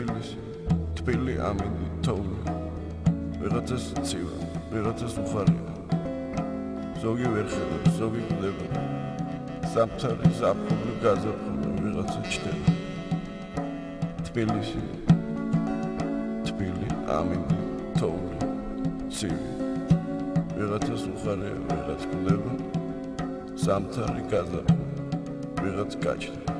თბილისი თბილი ამინდი თოვლი. ვიღაცას ცივა ვიღაცას უხარია. ზოგი ვერ ხედავს ზოგი გდება. სამთარი ზაფხული გაზაფხული ვიღაცა ჩდება. თბილისი თბილი ამინდი თოვლი. ცივი. ვიღაცას უხარია ვიღაც გდება. სამთარი გაზაფხული. ვიღაც გაჩნდება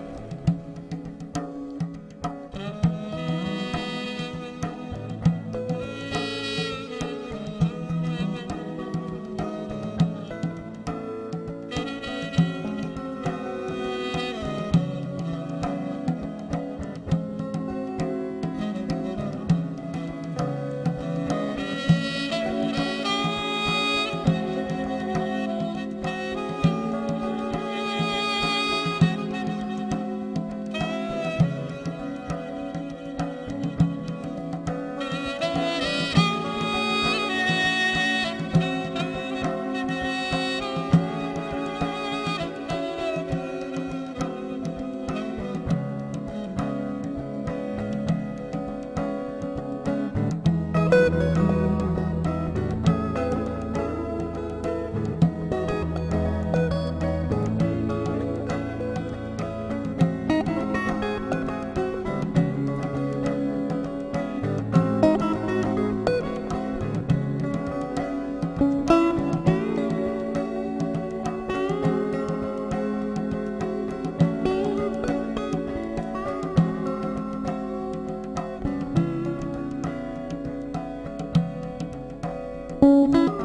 you.